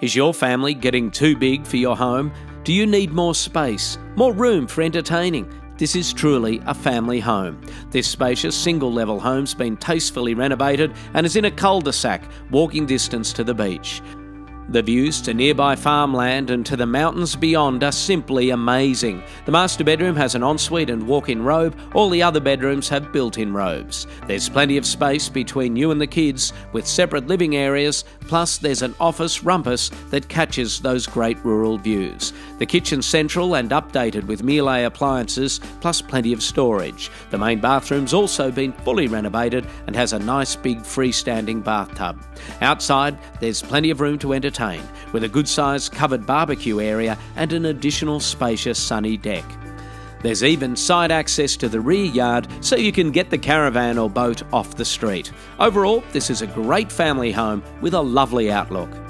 Is your family getting too big for your home? Do you need more space, more room for entertaining? This is truly a family home. This spacious single level home's been tastefully renovated and is in a cul de sac, walking distance to the beach. The views to nearby farmland and to the mountains beyond are simply amazing. The master bedroom has an ensuite and walk in robe, all the other bedrooms have built in robes. There's plenty of space between you and the kids, with separate living areas, plus, there's an office rumpus that catches those great rural views. The kitchen's central and updated with Miele appliances, plus plenty of storage. The main bathroom's also been fully renovated and has a nice big freestanding bathtub. Outside, there's plenty of room to entertain with a good sized covered barbecue area and an additional spacious sunny deck. There's even side access to the rear yard so you can get the caravan or boat off the street. Overall, this is a great family home with a lovely outlook.